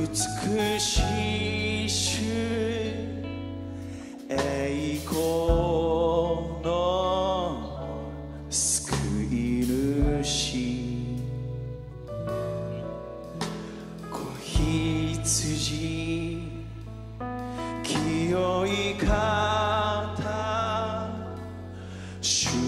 美しい主。栄光の救い主。子羊。清い方。主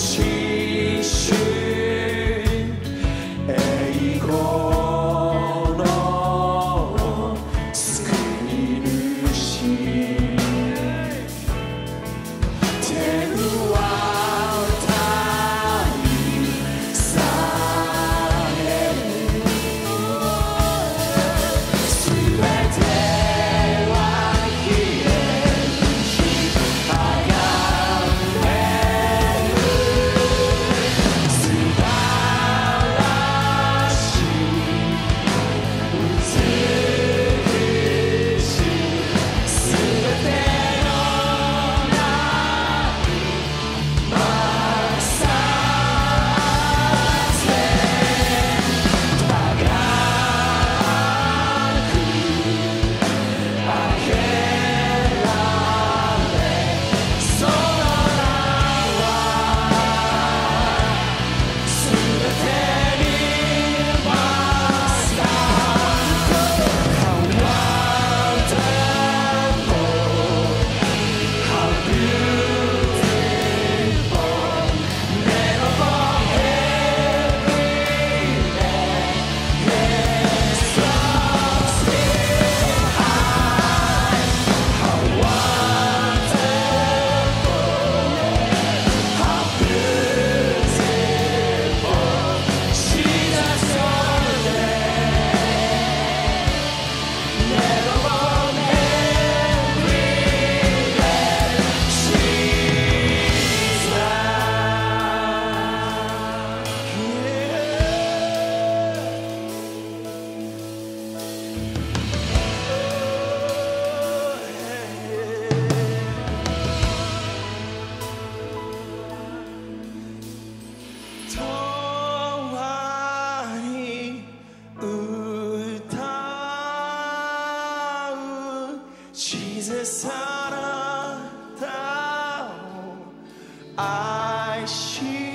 she I shield.